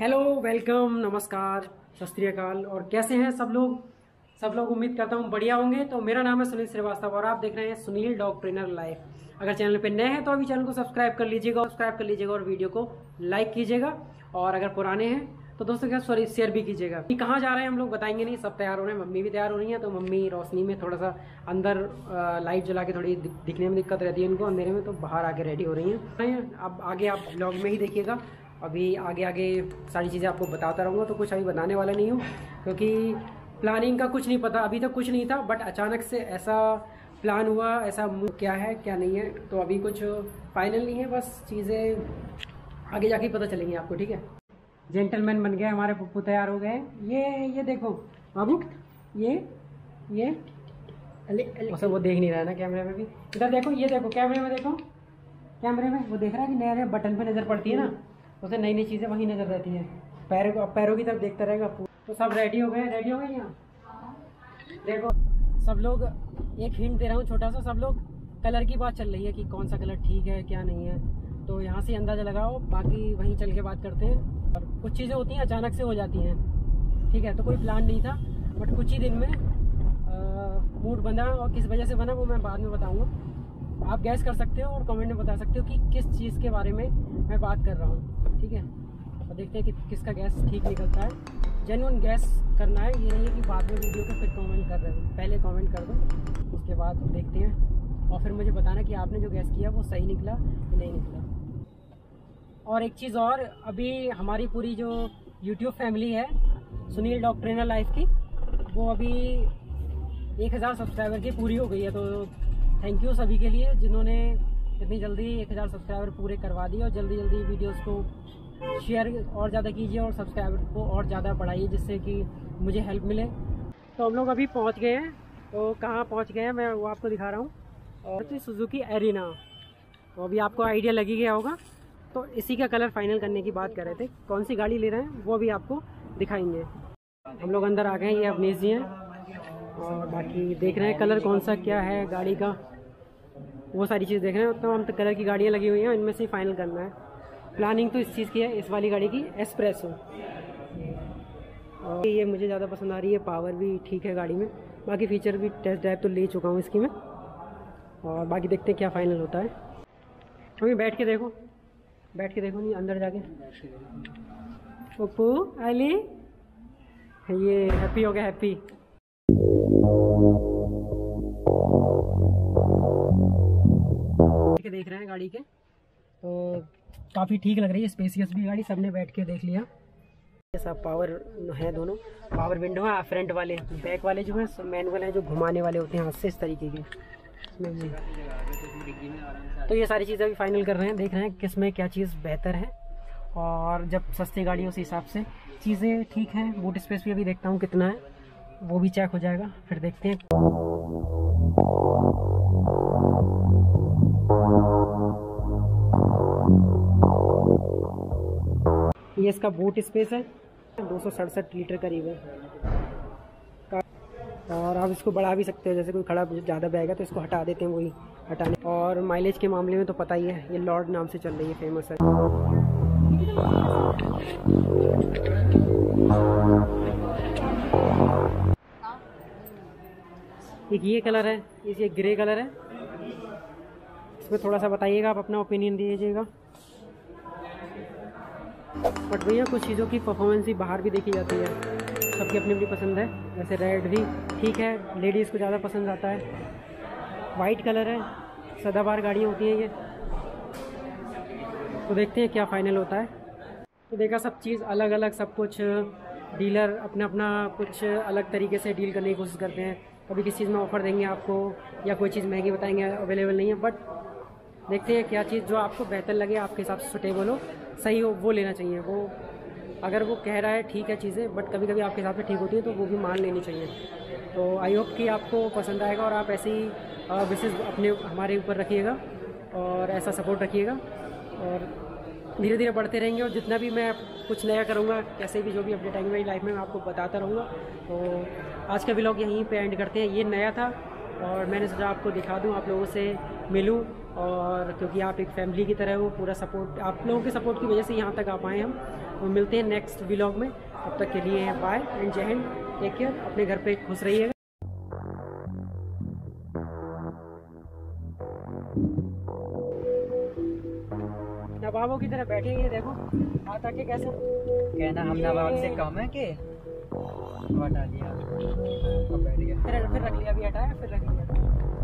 Hello welcome नमस्कार सत और कैसे हैं सब लोग? सब लोग उम्मीद करता हूँ बढ़िया होंगे। तो मेरा नाम है सुनील श्रीवास्तव और आप देख रहे हैं सुनील डॉग ट्रेनर लाइफ अगर चैनल पे नए हैं तो अभी चैनल को सब्सक्राइब कर लीजिएगा सब्सक्राइब कर लीजिएगा और वीडियो को लाइक कीजिएगा। और अगर पुराने हैं तो दोस्तों क्या, सॉरी, शेयर भी कीजिएगा। कि कहाँ जा रहे हैं हम लोग बताएँगे नहीं, सब तैयार हो रहे हैं, मम्मी भी तैयार हो रही हैं तो मम्मी रोशनी में थोड़ा सा अंदर लाइट जला के थोड़ी दिखने में दिक्कत रहती है उनको अंधेरे में तो बाहर आके रेडी हो रही हैं। अब आगे आप ब्लॉग में ही देखिएगा। अभी आगे आगे सारी चीज़ें आपको बताता रहूँगा तो कुछ अभी बताने वाला नहीं हूँ क्योंकि प्लानिंग का कुछ नहीं पता अभी तक कुछ नहीं था बट अचानक से ऐसा प्लान हुआ ऐसा क्या है क्या नहीं है तो अभी कुछ फाइनल नहीं है बस चीज़ें आगे जाके पता चलेंगी आपको ठीक है? जेंटलमैन बन गए हमारे पप्पू तैयार हो गए। ये ये देखो बाबू ये ये उसे वो देख नहीं रहा है ना कैमरे में भी? इधर देखो ये देखो कैमरे में देखो। कैमरे में वो देख रहा है कि नया नए बटन पे नज़र पड़ती है ना? उसे नई नई चीज़ें वहीं नज़र रहती हैं। पैरों को पैरों की तरफ़ देखता रहेगा तो सब रेडी हो गए? रेडी हो गए यहाँ? देखो, सब लोग, एक हिंट दे रहा हूँ, छोटा सा, सब लोग कलर की बात चल रही है कि कौन सा कलर ठीक है, क्या नहीं है। तो यहाँ से अंदाज़ा लगाओ, बाकी वहीं चल के बात करते हैं। और कुछ चीज़ें होती हैं, अचानक से हो जाती हैं। ठीक है तो कोई प्लान नहीं था बट कुछ ही दिन में मूड बना और किस वजह से बना वो मैं बाद में बताऊँगा। आप गैस कर सकते हो और कमेंट में बता सकते हो कि किस चीज़ के बारे में मैं बात कर रहा हूँ। ठीक है? और देखते हैं कि किसका गैस ठीक निकलता है। जेनुअन गैस करना है, ये नहीं है कि बाद में वीडियो को फिर कमेंट कर रहे हो। पहले कमेंट कर दो, उसके बाद देखते हैं। और फिर मुझे बताना कि आपने जो गैस किया वो सही निकला कि नहीं निकला। और एक चीज़ और, अभी हमारी पूरी जो यूट्यूब फैमिली है, सुनील डॉग ट्रेनर लाइफ की, वो अभी एक हज़ार सब्सक्राइबर की पूरी हो गई है तो थैंक यू सभी के लिए जिन्होंने इतनी जल्दी एक हज़ार सब्सक्राइबर पूरे करवा दिए और जल्दी जल्दी वीडियोस को शेयर और ज़्यादा कीजिए और सब्सक्राइबर को और ज़्यादा बढ़ाइए जिससे कि मुझे हेल्प मिले। तो हम लोग अभी पहुँच गए हैं। तो कहाँ पहुँच गए हैं मैं वो आपको दिखा रहा हूँ। और तो सुजुकी एरिना तो अभी आपको आइडिया लगी गया होगा। तो इसी का कलर फाइनल करने की बात कर रहे थे। कौन सी गाड़ी ले रहे हैं वो भी आपको दिखाएँगे। हम लोग अंदर आ गए हैं, ये अवनीश जी हैं। और बाकी देख रहे हैं कलर कौन सा क्या है गाड़ी का। वो सारी चीज़ देख रहे हैं। तो हम तो कलर की गाड़ियाँ लगी हुई हैं, इनमें से फाइनल करना है। प्लानिंग तो इस चीज़ की है, इस वाली गाड़ी की एस्प्रेसो और ये मुझे ज़्यादा पसंद आ रही है पावर भी ठीक है गाड़ी में। बाकी फीचर भी टेस्ट ड्राइव तो ले चुका हूँ इसकी मैं। और बाकी देखते हैं क्या फाइनल होता है। अभी बैठ के देखो, बैठ के देखो, नहीं, अंदर जाके। पप्पू अली ये हैप्पी हो गया हैप्पी गाड़ी के। तो काफ़ी ठीक लग रही है स्पेसियस भी गाड़ी, सबने बैठ के देख लिया। सब पावर है दोनों। पावर विंडो है फ्रंट वाले बैक वाले जो है मैनुअल हैं, जो घुमाने वाले होते हैं, हाथ से इस तरीके के। तो ये सारी चीज़ें अभी फाइनल कर रहे हैं, देख रहे हैं किसमें क्या चीज़ बेहतर है। और जब सस्ती गाड़ी उस हिसाब से चीज़ें ठीक हैं बूट स्पेस भी अभी देखता हूँ कितना है, वो भी चेक हो जाएगा, फिर देखते हैं। ये इसका बूट स्पेस है। दो सौ सड़सठ लीटर करीब है। और आप इसको बढ़ा भी सकते हो, जैसे कोई खड़ा ज़्यादा है तो इसको हटा देते हैं वही, हटाने। और माइलेज के मामले में तो पता ही है, ये लॉर्ड नाम से चल रही है फ़ेमस है। एक ये कलर है, ये ग्रे कलर है। इसमें थोड़ा सा बताइएगा, आप अपना ओपिनियन दीजिएगा। बट भैया कुछ चीज़ों की परफॉर्मेंस भी बाहर भी देखी जाती है। सबकी अपनी अपनी पसंद है। वैसे रेड भी ठीक है लेडीज़ को ज़्यादा पसंद आता है। वाइट कलर है सदाबार गाड़ियाँ होती हैं ये। तो देखते हैं क्या फ़ाइनल होता है। तो देखा, सब चीज़ अलग अलग सब कुछ डीलर अपना अपना कुछ अलग तरीके से डील करने की कोशिश करते हैं। कभी किसी चीज़ में ऑफ़र देंगे आपको, या कोई चीज़ महँगी बताएँगे अवेलेबल नहीं है। बट देखते हैं क्या चीज़ जो आपको बेहतर लगे, आपके हिसाब से सुटेबल हो। सही हो, वो लेना चाहिए। वो अगर वो कह रहा है ठीक है चीज़ें बट कभी कभी आपके हिसाब से ठीक होती है तो वो भी मान लेनी चाहिए। तो आई होप कि आपको पसंद आएगा और आप ऐसे विशेष अपने, हमारे ऊपर रखिएगा और ऐसा सपोर्ट रखिएगा और धीरे धीरे बढ़ते रहेंगे और जितना भी मैं कुछ नया करूँगा कैसे भी जो भी अपडेट आएँगे मेरी लाइफ में मैं आपको बताता रहूँगा। तो आज का ब्लॉग यहीं पे एंड करते हैं। ये नया था और मैंने सोचा आपको दिखा दूँ, आप लोगों से मिलूँ और क्योंकि आप एक फैमिली की तरह हो, पूरा सपोर्ट आप लोगों के सपोर्ट की वजह से यहाँ तक आ पाए हम। तो मिलते हैं नेक्स्ट व्लॉग में। तब तक के लिए बाय एंड जय हिंद। टेक केयर अपने घर पे खुश रहिएगा। नवाबों की तरह बैठे हैं देखो। हाथ आके कैसे कहना हम नवाब से कम है कि हटा दिया। फिर रख लिया अभी हटाया फिर रख लिया।